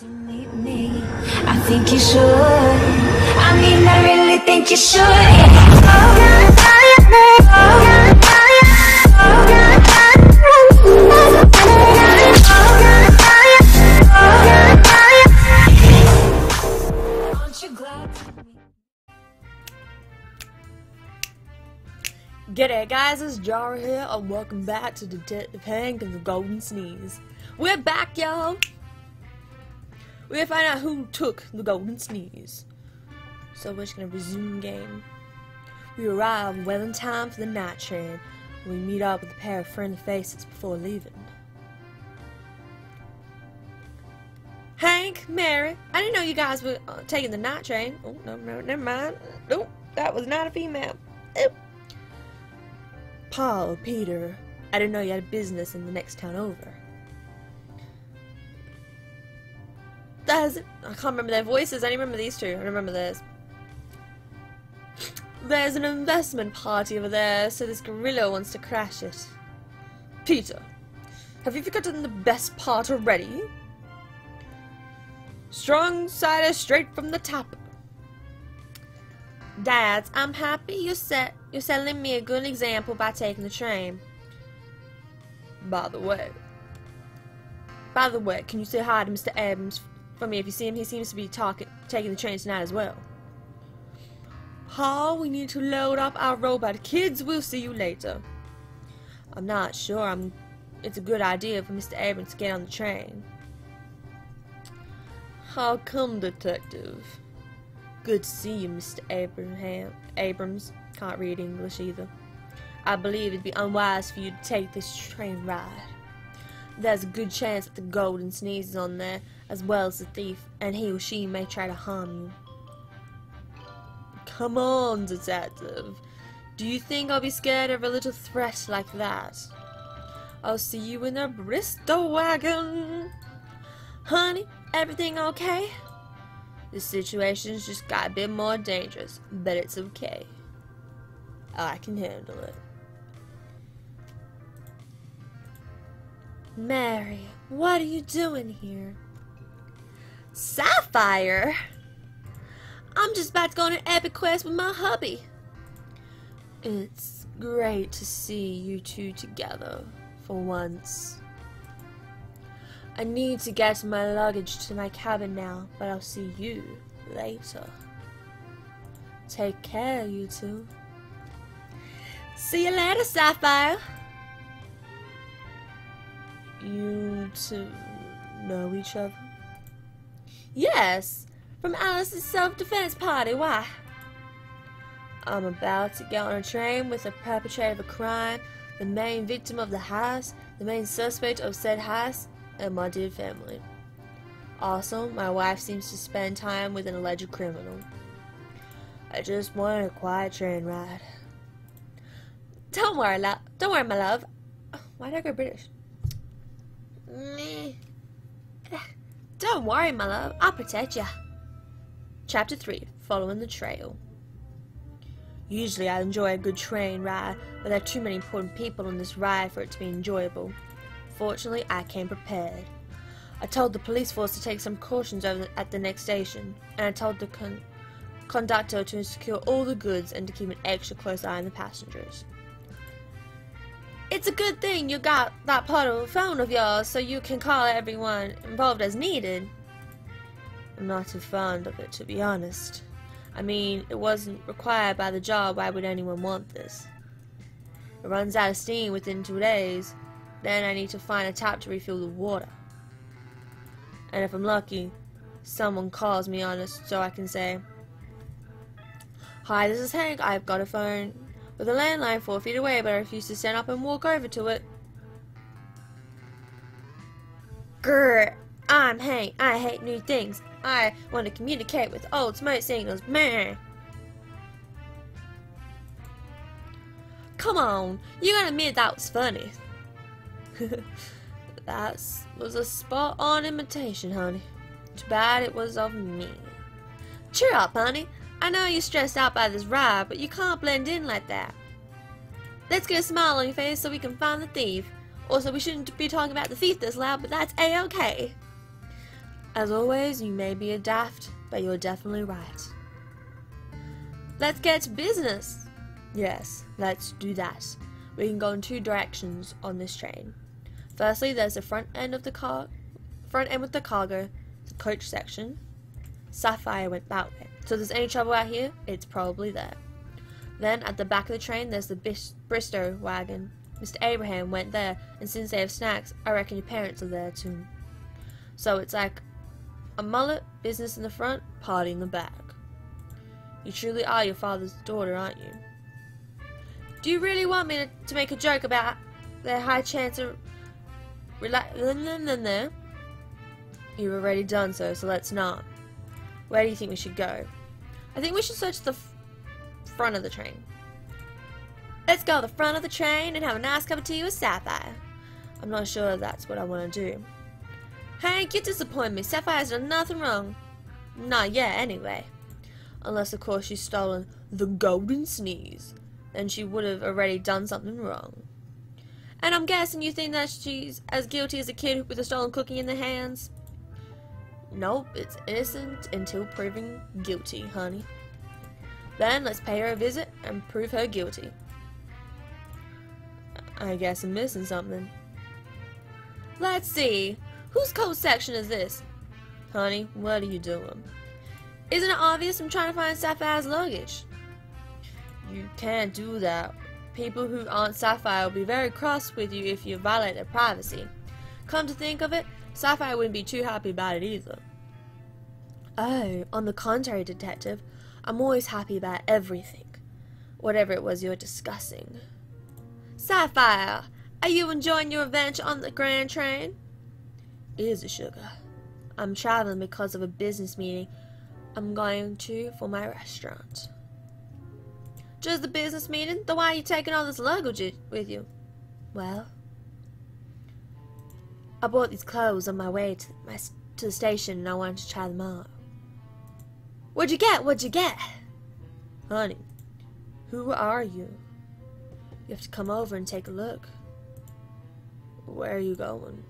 I think you should. I mean, I really think you should. G'day guys, it's Jara here, and welcome back to Detective Hank and the Golden Sneeze. We're back, y'all! We're gonna find out who took the Golden Sneeze. So we're just gonna resume game. We arrive well in time for the night train, we meet up with a pair of friendly faces before leaving. Hank, Mary, I didn't know you guys were uh, taking the night train. Oh, no, no, never mind. Nope, that was not a female. Oop. Paul, Peter, I didn't know you had business in the next town over. There's, I can't remember their voices. I only remember these two. I remember theirs. There's an investment party over there, so this gorilla wants to crash it. Peter, have you forgotten the best part already? Strong cider straight from the tap. Dads, I'm happy you set you're setting me a good example by taking the train. By the way. By the way, can you say hi to Mr. Abrams for me if you see him? He seems to be talking taking the train tonight as well. Paul, we need to load up our robot. Kids, we'll see you later. I'm not sure I'm it's a good idea for Mr. Abrams to get on the train. How come, detective? Good to see you, Mr. Abraham Abrams. Can't read English either. I believe it'd be unwise for you to take this train ride. There's a good chance that the golden sneeze is on there, as well as the thief, and he or she may try to harm you. Come on, detective. Do you think I'll be scared of a little threat like that? I'll see you in a Bristol wagon. Honey, everything okay? The situation's just got a bit more dangerous, but it's okay. Oh, I can handle it. Mary, what are you doing here? Sapphire? I'm just about to go on an epic quest with my hubby. It's great to see you two together for once. I need to get my luggage to my cabin now, but I'll see you later. Take care, you two. See you later, Sapphire. You two know each other? Yes, from Alice's self-defense party. Why? I'm about to get on a train with the perpetrator of a crime, the main victim of the heist, the main suspect of said heist, and my dear family. Also, my wife seems to spend time with an alleged criminal. I just wanted a quiet train ride. Don't worry, love. Don't worry, my love. Why did I go British? Meh. Don't worry, my love. I'll protect you. Chapter 3 Following the Trail. Usually, I enjoy a good train ride, but there are too many important people on this ride for it to be enjoyable. Fortunately, I came prepared. I told the police force to take some cautions over the, at the next station, and I told the con- conductor to secure all the goods and to keep an extra close eye on the passengers. It's a good thing you got that portable phone of yours so you can call everyone involved as needed. I'm not too fond of it, to be honest. I mean, it wasn't required by the job. Why would anyone want this? It runs out of steam within two days. Then I need to find a tap to refill the water. And if I'm lucky, someone calls me on it so I can say, Hi, this is Hank. I've got a phone with a landline four feet away, but I refuse to stand up and walk over to it. Grr, I'm Hank. I hate new things. I want to communicate with old smoke signals. Meh. Come on, you gotta admit that was funny. that was a spot on imitation, honey. Too bad it was of me. Cheer up, honey. I know you're stressed out by this ride, but you can't blend in like that. Let's get a smile on your face so we can find the thief. Also, we shouldn't be talking about the thief this loud, but that's a-okay. As always, you may be a daft, but you're definitely right. Let's get to business. Yes, let's do that. We can go in two directions on this train. Firstly, there's the front end of the car, front end with the cargo, the coach section. Sapphire went that way. So if there's any trouble out here, it's probably there. Then at the back of the train, there's the Bristow wagon. Mr. Abraham went there, and since they have snacks, I reckon your parents are there too. So it's like a mullet, business in the front, party in the back. You truly are your father's daughter, aren't you? Do you really want me to, make a joke about their high chance of You've already done so, so let's not. Where do you think we should go? I think we should search the front of the train. Let's go to the front of the train and have a nice cup of tea with Sapphire. I'm not sure that's what I want to do. Hank, you disappoint me. Sapphire's done nothing wrong. Not yet, anyway. Unless, of course, she's stolen the golden sneeze. Then she would have already done something wrong. And I'm guessing you think that she's as guilty as a kid with a stolen cookie in their hands? Nope, it's innocent until proven guilty, honey. Then let's pay her a visit and prove her guilty. I guess I'm missing something. Let's see. Whose code section is this? Honey, what are you doing? Isn't it obvious I'm trying to find Sapphire's luggage? You can't do that. People who aren't Sapphire will be very cross with you if you violate their privacy. Come to think of it, Sapphire wouldn't be too happy about it either. Oh, on the contrary, Detective, I'm always happy about everything, whatever it was you were discussing. Sapphire, are you enjoying your adventure on the Grand Train? Easy, sugar. I'm traveling because of a business meeting I'm going to for my restaurant. Just the business meeting? Then why are you taking all this luggage with you? Well, I bought these clothes on my way to my to the station and I wanted to try them on. What'd you get? What'd you get? Honey, who are you? You have to come over and take a look. Where are you going?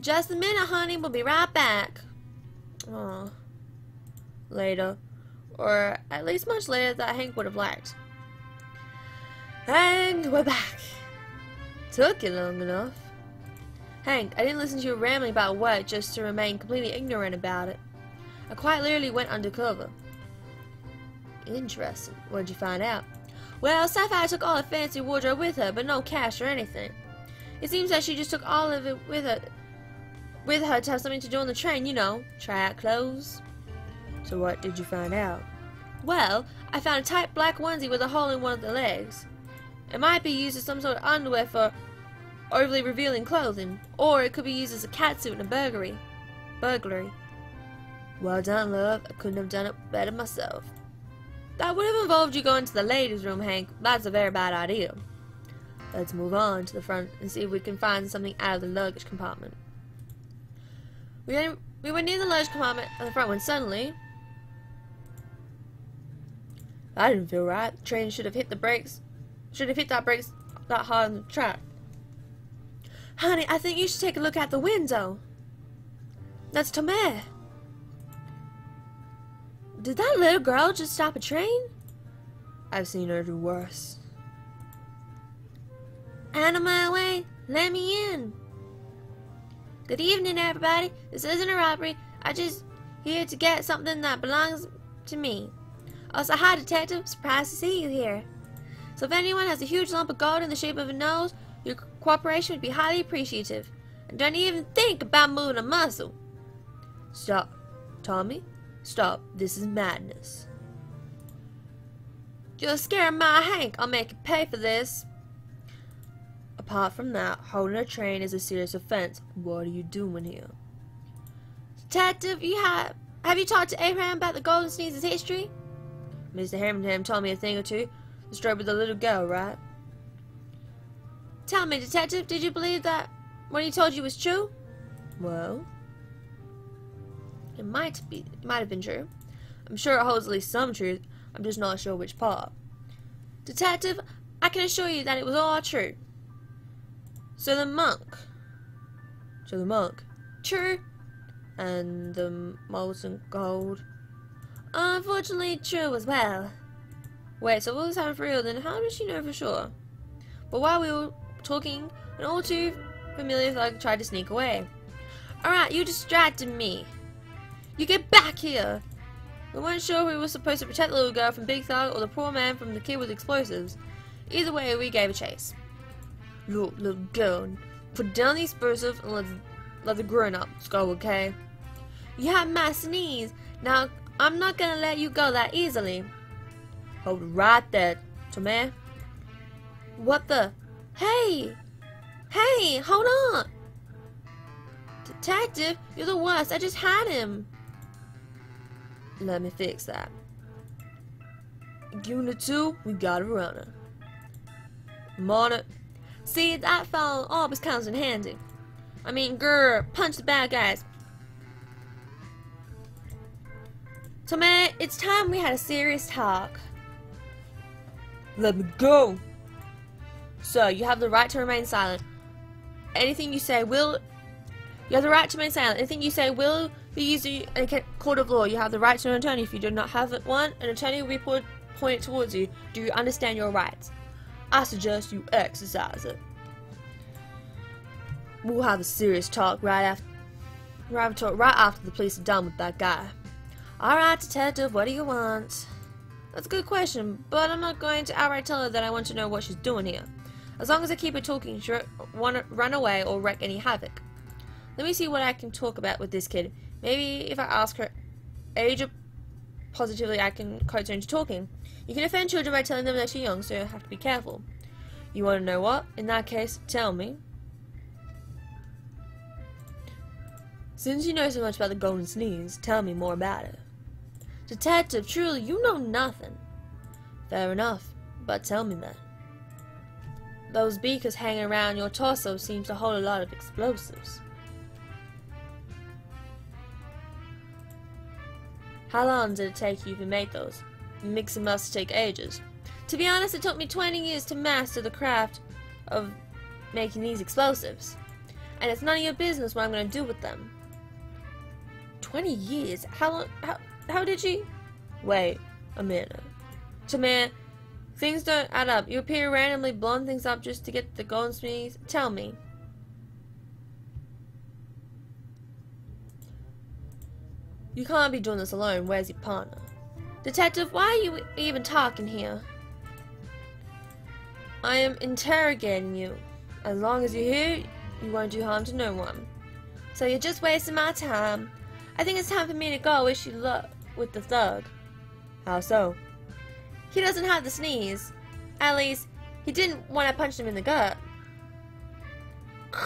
Just a minute, honey. We'll be right back. Aw. Later. Or at least much later that Hank would have liked. And we're back. Took you long enough. Hank, I didn't listen to you rambling about work just to remain completely ignorant about it. I quite literally went undercover. Interesting. What did you find out? Well, Sapphire took all her fancy wardrobe with her, but no cash or anything. It seems that she just took all of it with her with her to have something to do on the train, you know, try out clothes. So what did you find out? Well, I found a tight black onesie with a hole in one of the legs. It might be used as some sort of underwear for overly revealing clothing, or it could be used as a catsuit in a burglary. Burglary. Well done, love. I couldn't have done it better myself. That would have involved you going to the ladies' room, Hank. That's a very bad idea. Let's move on to the front and see if we can find something out of the luggage compartment. We, we were near the luggage compartment at the front when suddenly... I didn't feel right. The train should have hit the brakes. Should have hit that brakes that hard on the track. Honey, I think you should take a look out the window. That's Tomé. Did that little girl just stop a train? I've seen her do worse. Out of my way. Let me in. Good evening, everybody. This isn't a robbery. I just here to get something that belongs to me. Also, hi, detective. Surprised to see you here. So if anyone has a huge lump of gold in the shape of a nose, your cooperation would be highly appreciative. And don't even think about moving a muscle. Stop. Tommy, stop. This is madness. You're scaring my Hank. I'll make you pay for this. Apart from that, holding a train is a serious offense. What are you doing here? Detective, you have have you talked to Abraham about the Golden Sneeze's history? Mr. Hamilton told me a thing or two. The story with the little girl, right? Tell me, Detective, did you believe that what he told you was true? Well, it might be. It might have been true. I'm sure it holds at least some truth. I'm just not sure which part. Detective, I can assure you that it was all true. So the monk. So the monk. True. and the molten gold. Unfortunately, true as well. Wait, so all this happened for real, then how did she know for sure? But while we were talking, and all too familiar thug tried to sneak away. Alright, you distracted me. You get back here! We weren't sure we were supposed to protect the little girl from Big Thug or the poor man from the kid with explosives. Either way, we gave a chase. Look, little girl, put down the explosive and let, let the grown-ups go, okay? You have my sneeze. Now, I'm not gonna let you go that easily. Hold right there, Tommy. What the? Hey! Hey, hold on! Detective, you're the worst. I just had him. Let me fix that. Unit 2, we got a runner. I'm on it. See, that fell always comes in handy. I mean, grr, punch the bad guys. Tommy, it's time we had a serious talk. Let me go. So, you have the right to remain silent. Anything you say will... You have the right to remain silent. Anything you say will be used in a court of law. You have the right to an attorney. If you do not have one, an attorney will be pointed towards you. Do you understand your rights? I suggest you exercise it. We'll have a serious talk right after, right after, right after the police are done with that guy. Alright, detective, what do you want? That's a good question, but I'm not going to outright tell her that I want to know what she's doing here. As long as I keep her talking, she won't run away or wreak any havoc. Let me see what I can talk about with this kid. Maybe if I ask her age positively I can coax her into talking. You can offend children by telling them they're too young, so you have to be careful. You want to know what? In that case, tell me. Since you know so much about the golden sneeze, tell me more about it. Detective, truly, you know nothing. Fair enough, but tell me then. Those beakers hanging around your torso seem to hold a lot of explosives. How long did it take you to make those? Mixing must take ages. To be honest, it took me 20 years to master the craft of making these explosives. And it's none of your business what I'm going to do with them. 20 years? How long? How, how did she? Wait a minute. To man, things don't add up. You appear randomly blowing things up just to get the golden sneeze. Tell me. You can't be doing this alone. Where's your partner? Detective, why are you even talking here? I am interrogating you. As long as you're here, you won't do harm to no one. So you're just wasting my time. I think it's time for me to go. Wish you luck with the thug. How so? He doesn't have the sneeze. At least, he didn't when I punched him in the gut.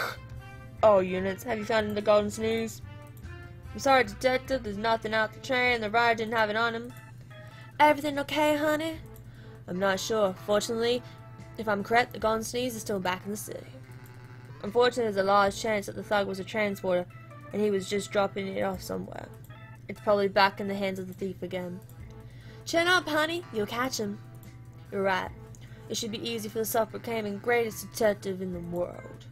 oh, units, have you found the golden sneeze? I'm sorry, detective, there's nothing out the train. The rider didn't have it on him. Everything okay, honey? I'm not sure. Fortunately, if I'm correct, the golden sneeze is still back in the city. Unfortunately, there's a large chance that the thug was a transporter, and he was just dropping it off somewhere. It's probably back in the hands of the thief again. Chin up, honey. You'll catch him. You're right. It should be easy for the self-proclaiming greatest detective in the world.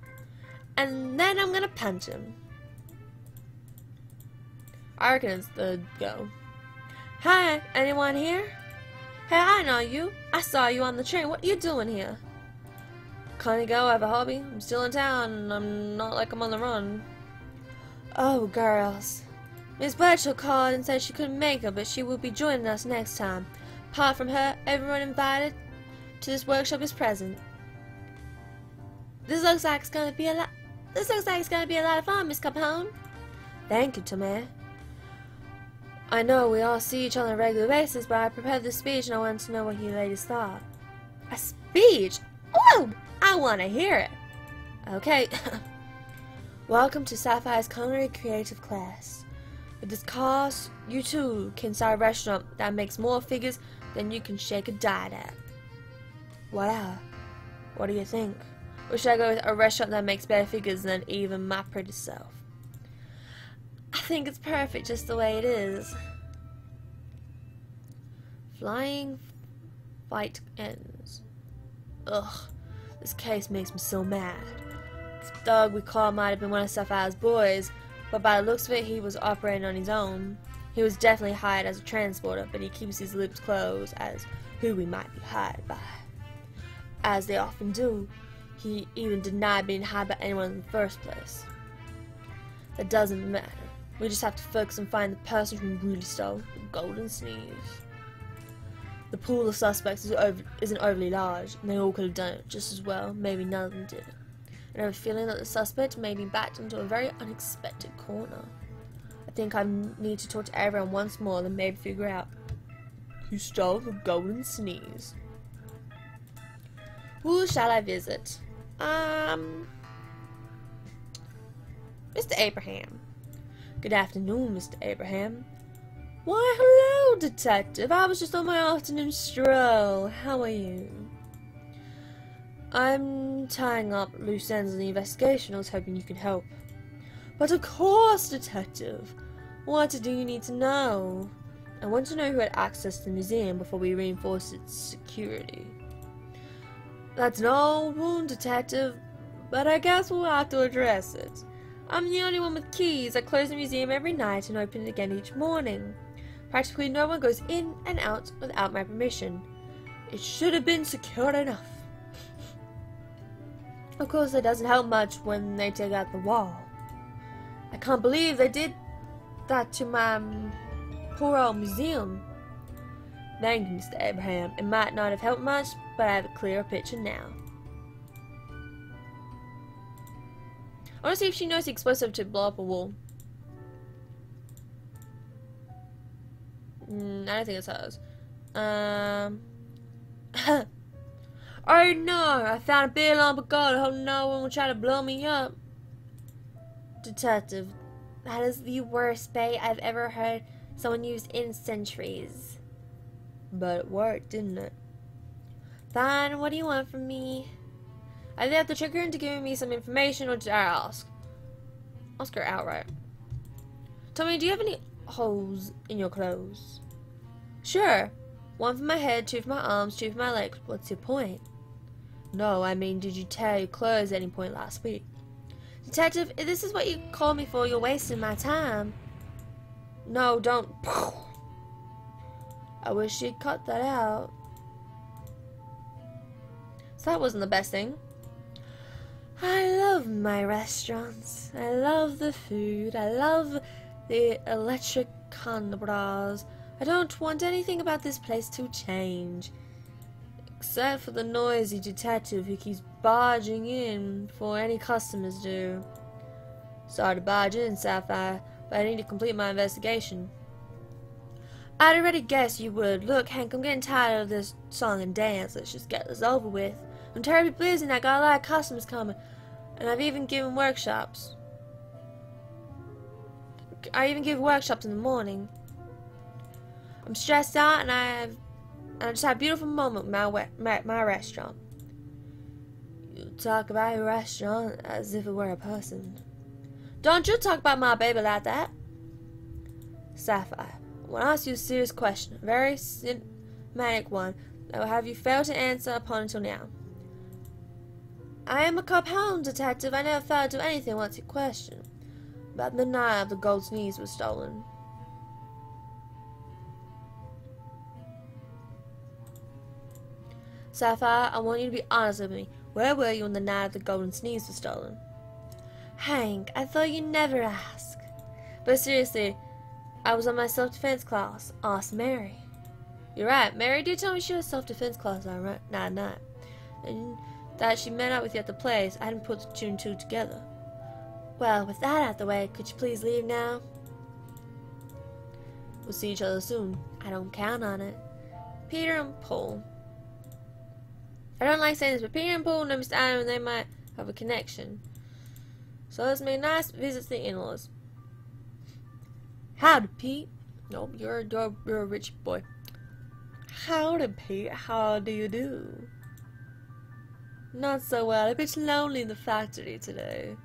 And then I'm gonna punch him. I reckon it's the go. Hi, anyone here? Hey, I know you. I saw you on the train. What are you doing here? Kinda go, I have a hobby. I'm still in town, I'm not like I'm on the run. Oh, girls. Miss Bletchell called and said she couldn't make it, but she will be joining us next time. Apart from her, everyone invited to this workshop is present. This looks like it's gonna be a lot. This looks like it's gonna be a lot of fun, Miss Capone. Thank you, Tommy. I know we all see each other on a regular basis, but I prepared this speech and I wanted to know what you ladies thought. A speech? Oh, I want to hear it. Okay. Welcome to Sapphire's Culinary Creative class. With this course, you too can start a restaurant that makes more figures than you can shake a diet at. Wow. What do you think? Or should I go with a restaurant that makes better figures than even my pretty self? I think it's perfect just the way it is. Flying fight ends. Ugh, this case makes me so mad. The dog we caught might have been one of Sapphire's boys, but by the looks of it, he was operating on his own. He was definitely hired as a transporter, but he keeps his lips closed as who we might be hired by. As they often do, he even denied being hired by anyone in the first place. That doesn't matter. We just have to focus on finding the person who really stole the golden sneeze. The pool of suspects is over, isn't overly large, and they all could have done it just as well. Maybe none of them did. And I have a feeling that the suspect may be backed into a very unexpected corner. I think I need to talk to everyone once more, then maybe figure out who stole the golden sneeze. Who shall I visit? Um, Mr. Abraham. Good afternoon, Mr. Abraham. Why, hello, detective. I was just on my afternoon stroll. How are you? I'm tying up loose ends in the investigation. I was hoping you could help. But of course, detective. What do you need to know? I want to know who had access to the museum before we reinforce its security. That's an old wound, detective, but I guess we'll have to address it. I'm the only one with keys. I close the museum every night and open it again each morning. Practically no one goes in and out without my permission. It should have been secure enough. Of course, it doesn't help much when they take out the wall. I can't believe they did that to my um, poor old museum. Thank you, Mr. Abraham. It might not have helped much, but I have a clearer picture now. I want to see if she knows the explosive to blow up a wall. Mm, I don't think it's hers. Um. oh no! I found a big lump of gold. I hope no one will try to blow me up. Detective, that is the worst bait I've ever heard someone use in centuries. But it worked, didn't it? Fine, what do you want from me? I have to trick her into giving me some information or did I ask? Ask her outright. Tell me, do you have any holes in your clothes? Sure. One for my head, two for my arms, two for my legs. What's your point? No, I mean, did you tear your clothes at any point last week? Detective, if this is what you call me for, you're wasting my time. No, don't. I wish you'd cut that out. So that wasn't the best thing. I love my restaurants. I love the food. I love the electric bras. I don't want anything about this place to change. Except for the noisy detective who keeps barging in before any customers do. Sorry to barge in, Sapphire, but I need to complete my investigation. I'd already guessed you would. Look, Hank, I'm getting tired of this song and dance. Let's just get this over with. I'm terribly busy and I got a lot of customers coming. And I've even given workshops. I even give workshops in the morning. I'm stressed out and I've I just had a beautiful moment with my, my, my restaurant. You talk about your restaurant as if it were a person. Don't you talk about my baby like that. Sapphire, I want to ask you a serious question, a very cinematic one that will have you fail to answer upon until now. I am a cop hound detective. I never failed to do anything once you question. About the night of the gold sneeze was stolen. Sapphire, I want you to be honest with me. Where were you on the night the golden sneeze was stolen? Hank, I thought you'd never ask. But seriously, I was on my self-defense class. Ask Mary. You're right. Mary did tell me she was self-defense class on right night night. And that she met up with you at the place. I hadn't put the two and two together. Well, with that out of the way, could you please leave now? We'll see each other soon. I don't count on it. Peter and Paul. I don't like saying this, but Peter and Paul know Mr. Adam and they might have a connection. So let's make nice visits to the in-laws. Howdy, Pete. Nope, you're, you're, you're a rich boy. Howdy, Pete. How do you do? Not so well. A bit lonely in the factory today.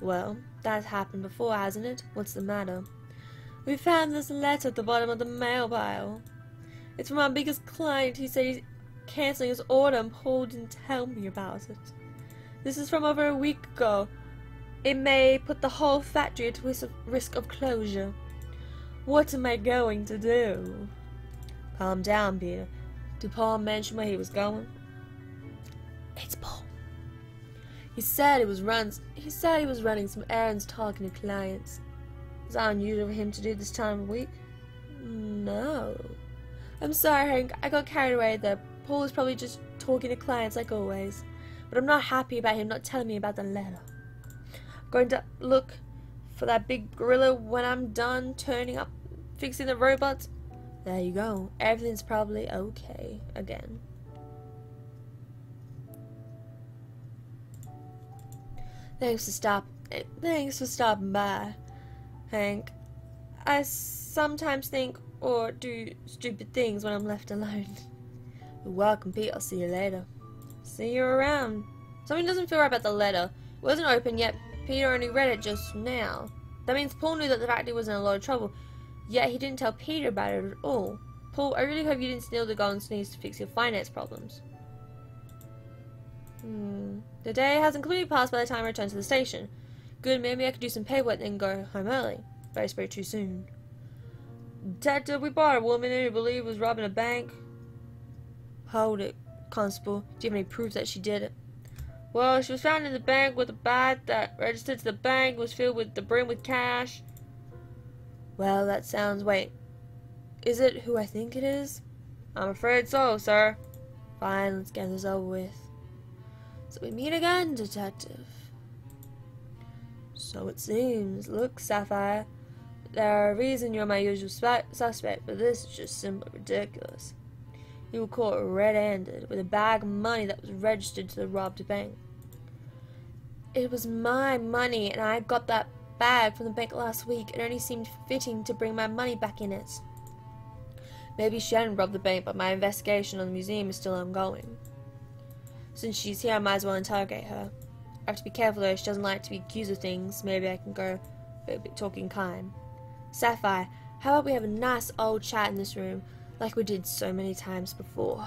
Well, that's happened before, hasn't it? What's the matter? We found this letter at the bottom of the mail pile. It's from our biggest client. He said he's canceling his order and Paul didn't tell me about it. This is from over a week ago. It may put the whole factory at risk of closure. What am I going to do? Calm down, Peter. Did Paul mention where he was going? It's Paul. He said he was runs. He said he was running some errands, talking to clients. Is that unusual for him to do this time of week? No. I'm sorry, Hank. I got carried away there. Paul is probably just talking to clients like always. But I'm not happy about him not telling me about the letter. I'm going to look for that big gorilla when I'm done turning up, fixing the robots. There you go. Everything's probably okay again. Thanks for stop. Eh, thanks for stopping by, Hank. I sometimes think or do stupid things when I'm left alone. You're welcome, Pete. I'll see you later. See you around. Something doesn't feel right about the letter. It wasn't open yet. Peter only read it just now. That means Paul knew that the factory was in a lot of trouble, yet he didn't tell Peter about it at all. Paul, I really hope you didn't steal the golden sneeze to fix your finance problems. Hmm. The day hasn't completely passed by the time I return to the station. Good, maybe I could do some paperwork and go home early. But I spoke too soon. Detective, we bought a woman who we believe was robbing a bank. Hold it, Constable. Do you have any proof that she did it? Well, she was found in the bank with a bag that registered to the bank was filled with the brim with cash. Well, that sounds... Wait. Is it who I think it is? I'm afraid so, sir. Fine, let's get this over with. So we meet again, detective. So it seems. Look, Sapphire, there are reasons you're my usual suspect, but this is just simply ridiculous. You were caught red-handed with a bag of money that was registered to the robbed bank. It was my money, and I got that bag from the bank last week. It only seemed fitting to bring my money back in it. Maybe she hadn't robbed the bank, but my investigation on the museum is still ongoing. Since she's here, I might as well interrogate her. I have to be careful though, she doesn't like to be accused of things. Maybe I can go a bit talking kind. Sapphire, how about we have a nice old chat in this room, like we did so many times before?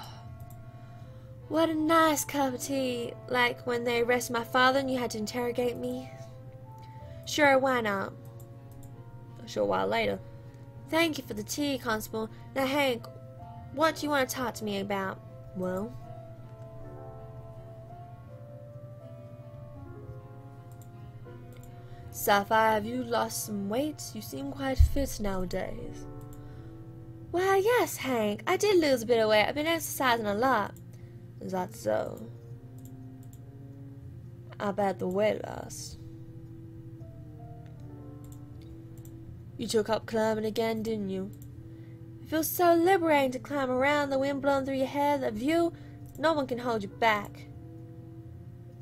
What a nice cup of tea, like when they arrested my father and you had to interrogate me. Sure, why not? A short while later. Thank you for the tea, Constable. Now, Hank, what do you want to talk to me about? Well, Sapphire, have you lost some weight? You seem quite fit nowadays. Well, yes, Hank. I did lose a bit of weight. I've been exercising a lot. Is that so? I bet the weight loss. You took up climbing again, didn't you? It feels so liberating to climb around, the wind blowing through your hair, the view. No one can hold you back.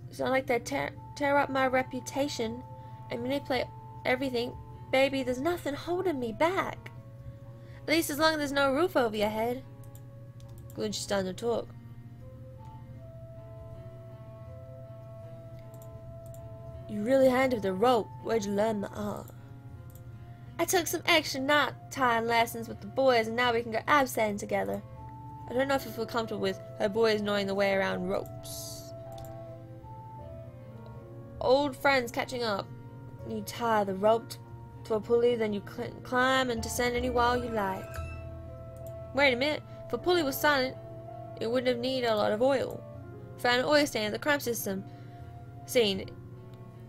It's not like they tear, tear up my reputation and manipulate everything, baby, there's nothing holding me back. At least as long as there's no roof over your head. She's starting to talk. You really handled the rope. Where'd you learn the art? I took some extra knot tying lessons with the boys and now we can go abseiling together. I don't know if I feel comfortable with her boys knowing the way around ropes. Old friends catching up. You tie the rope to a pulley, then you cl climb and descend any wall you like. Wait a minute. If a pulley was silent, it wouldn't have needed a lot of oil. Found an oil stain in the cramp system. Seen,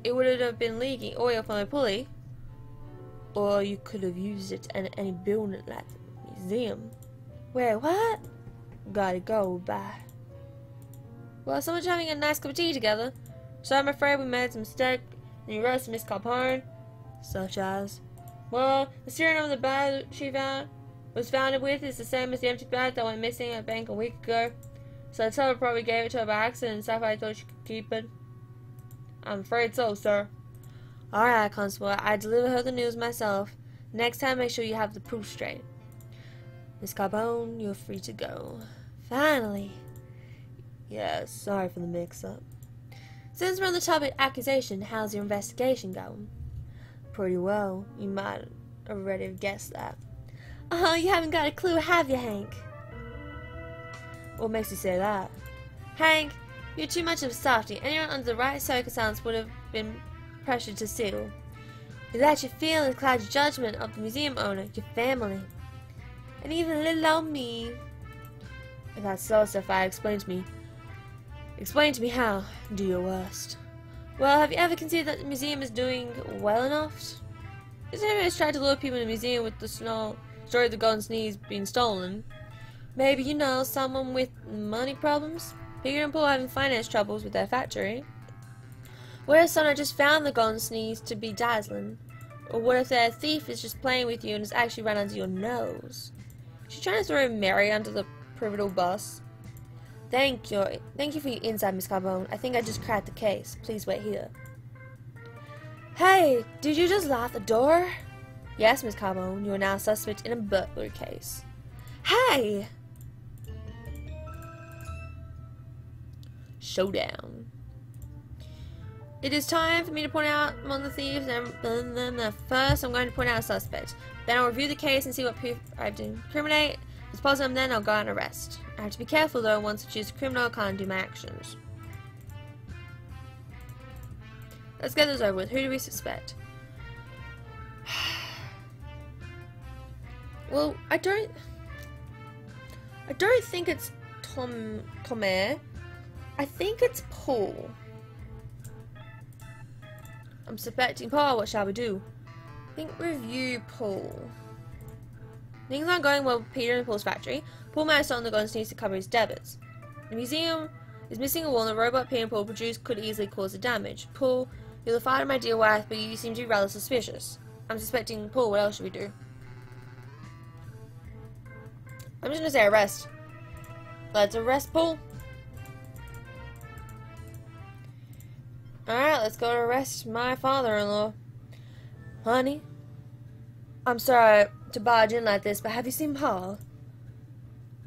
it would have been leaking oil from a pulley. Or you could have used it in any building like the museum. Wait, what? Gotta go, bye. Well, someone's having a nice cup of tea together. So I'm afraid we made some mistake and you wrote Miss Capone, such as, well, the serial number of the bag she found was found with is the same as the empty bag that went missing at bank a week ago. So the teller probably gave it to her by accident and Sapphire thought she could keep it. I'm afraid so, sir. Alright, Constable, I deliver her the news myself. Next time, make sure you have the proof straight. Miss Carbone, you're free to go. Finally. Yes, yeah, sorry for the mix-up. Since we're on the topic of accusation, how's your investigation going? Pretty well. You might already have guessed that. Oh, you haven't got a clue, have you, Hank? What makes you say that? Hank, you're too much of a softy. Anyone under the right circumstance would have been pressure to steal. You let your feelings cloud your judgment of the museum owner, your family, and even little old me. If that's so, Sapphire, explain to me. Explain to me how. Do your worst. Well, have you ever considered that the museum is doing well enough? Is anyone tried to lure people in the museum with the snow story of the golden sneeze being stolen? Maybe you know someone with money problems? Peter and Paul having finance troubles with their factory. What if someone just found the golden sneeze to be dazzling? Or what if their thief is just playing with you and has actually run under your nose? She's trying to throw Mary under the pivotal bus. Thank you. Thank you for your insight, Miss Carbone. I think I just cracked the case. Please wait here. Hey, did you just lock the door? Yes, Miss Carbone. You are now a suspect in a burglary case. Hey! Showdown. It is time for me to point out among the thieves, and then first I'm going to point out a suspect. Then I'll review the case and see what proof I have to incriminate. It's positive, then I'll go and arrest. I have to be careful though, once I choose a criminal, I can't do my actions. Let's get this over with. Who do we suspect? well, I don't... I don't think it's Tom... Tomer. I think it's Paul. I'm suspecting Paul. What shall we do? I think review Paul. Things aren't going well with Peter and Paul's factory. Paul managed on the guns needs to cover his debits. The museum is missing a wall and the robot Peter and Paul produced could easily cause the damage. Paul, you're the father of my dear wife, but you seem to be rather suspicious. I'm suspecting Paul. What else should we do? I'm just gonna say arrest. Let's arrest Paul. Alright, let's go arrest my father-in-law. Honey, I'm sorry to barge in like this, but have you seen Paul?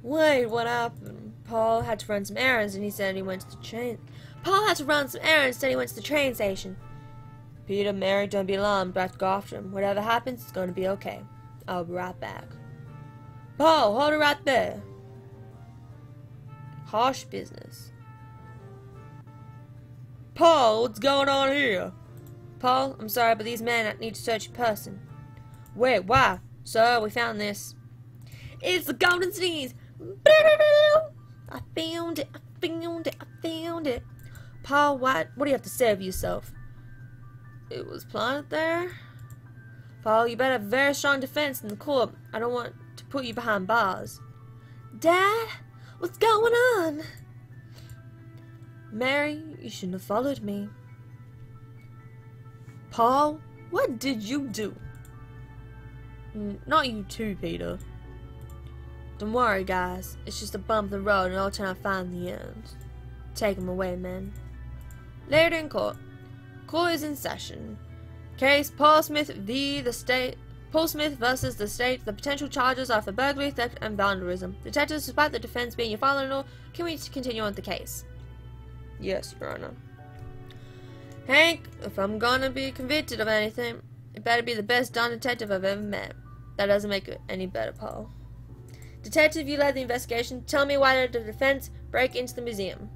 Wait, what happened? Paul had to run some errands and he said he went to the train. Paul had to run some errands and he went to the train station. Peter, Mary, don't be alarmed, but go after him. Whatever happens, it's going to be okay. I'll be right back. Paul, hold it right there. Harsh business. Paul, what's going on here? Paul, I'm sorry, but these men need to search your person. Wait, why? Sir, we found this. It's the golden sneeze! I found it, I found it, I found it. Paul, what, what do you have to say of yourself? It was planted there? Paul, you better have a very strong defense in the court. I don't want to put you behind bars. Dad, what's going on? Mary, you shouldn't have followed me. Paul, what did you do? Not you too, Peter. Don't worry, guys. It's just a bump in the road and I'll try to find the end. Take him away, men. Later in court. Court is in session. Case Paul Smith v. the State. Paul Smith versus the state. The potential charges are for burglary, theft, and vandalism. Detectives, despite the defense being your father-in-law, can we continue on the case? Yes, Your Honor. Hank, if I'm gonna be convicted of anything, it better be the best darn detective I've ever met. That doesn't make it any better, Paul. Detective, you led the investigation. Tell me why did the defense break into the museum?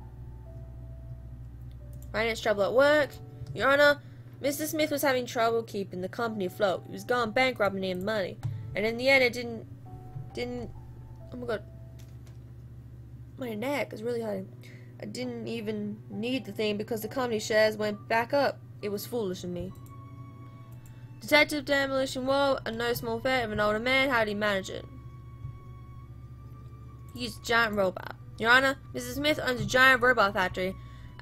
Finance trouble at work. Your Honor, Mr. Smith was having trouble keeping the company afloat. He was going bankrupt and needing money. And in the end, it didn't... Didn't... Oh my god. My neck is really hurting. I didn't even need the thing because the company shares went back up. It was foolish of me. Detective Demolition Wall, a no small feat of an older man, how did he manage it? He used a giant robot. Your Honor, Mrs. Smith owns a giant robot factory.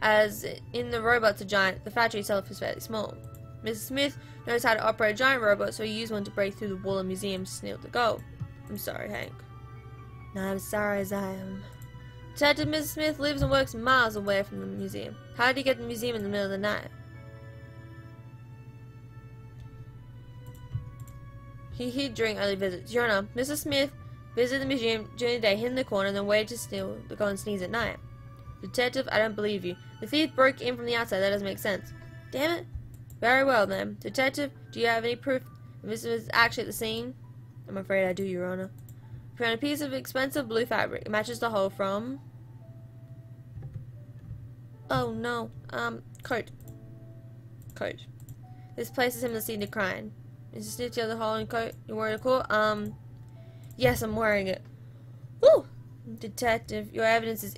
As in the robots are giant, the factory itself is fairly small. Mrs. Smith knows how to operate a giant robot, so he used one to break through the wall of the museum to steal the gold. I'm sorry, Hank. Not as sorry as I am. Detective Mrs. Smith lives and works miles away from the museum. How did he get to the museum in the middle of the night? He hid during early visits. Your Honor, Mrs. Smith visited the museum during the day, hid in the corner, and then waited to steal the golden sneeze at night. Detective, I don't believe you. The thief broke in from the outside. That doesn't make sense. Damn it. Very well, then. Detective, do you have any proof Mrs. was actually at the scene? I'm afraid I do, Your Honor. Found a piece of expensive blue fabric. It matches the hole from... Oh, no. Um, coat. Coat. This places him in the scene of crime. Is this the other Holland coat you're wearing a coat? Um, yes, I'm wearing it. Woo! Detective, your evidence is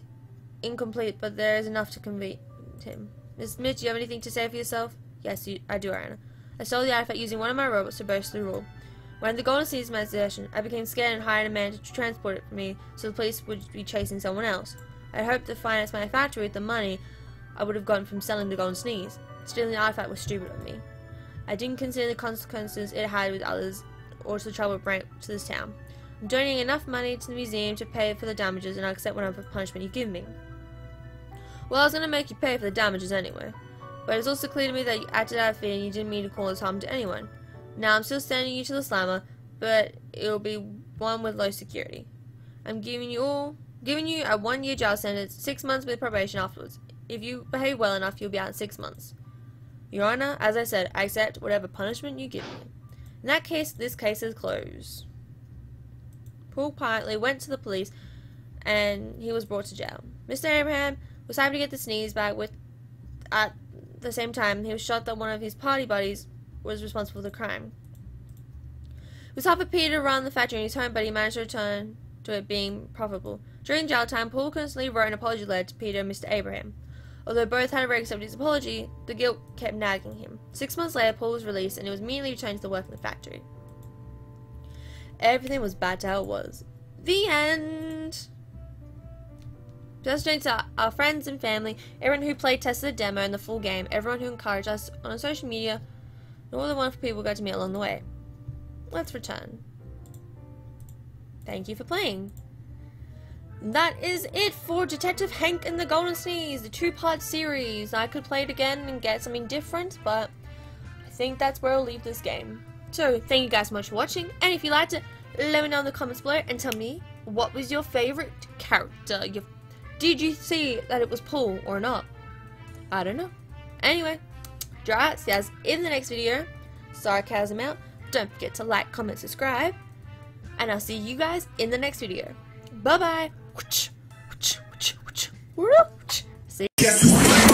incomplete, but there is enough to convict him. Miss do you have anything to say for yourself? Yes, you, I do, Anna. I stole the artifact using one of my robots to burst the rule. When the Golden seized my possession, I became scared and hired a man to transport it for me so the police would be chasing someone else. I hoped to finance my factory with the money I would have gotten from selling the Golden Sneeze. Stealing the artifact was stupid of me. I didn't consider the consequences it had with others or to the trouble it brought to this town. I'm donating enough money to the museum to pay for the damages and I'll accept whatever punishment you give me. Well, I was going to make you pay for the damages anyway. But it's also clear to me that you acted out of fear and you didn't mean to cause harm to anyone. Now, I'm still sending you to the slammer, but it'll be one with low security. I'm giving you all, giving you a one-year jail sentence, six months with probation afterwards. If you behave well enough, you'll be out in six months. Your Honor, as I said, I accept whatever punishment you give me. In that case, this case is closed. Paul quietly went to the police, and he was brought to jail. Mr. Abraham was happy to get the sneeze back with at the same time he was shocked that one of his party buddies was responsible for the crime. It was hard for Peter to run the factory in his home, but he managed to return to it being profitable. During jail time, Paul constantly wrote an apology letter to Peter and Mr. Abraham. Although both had already accepted his apology, the guilt kept nagging him. Six months later, Paul was released and he was immediately returned to work in the factory. Everything was back to how it was. The end! Just thanks to our friends and family, everyone who played tested the demo and the full game, everyone who encouraged us on social media, and all the wonderful people we got to meet along the way. Let's return. Thank you for playing. That is it for Detective Hank and the Golden Sneeze, the two-part series. I could play it again and get something different, but I think that's where I'll leave this game. So, thank you guys so much for watching, and if you liked it, let me know in the comments below and tell me what was your favorite character. Your, did you see that it was Paul or not? I don't know. Anyway, draw see you guys in the next video. Sarcasm out. Don't forget to like, comment, subscribe. And I'll see you guys in the next video. Bye bye. See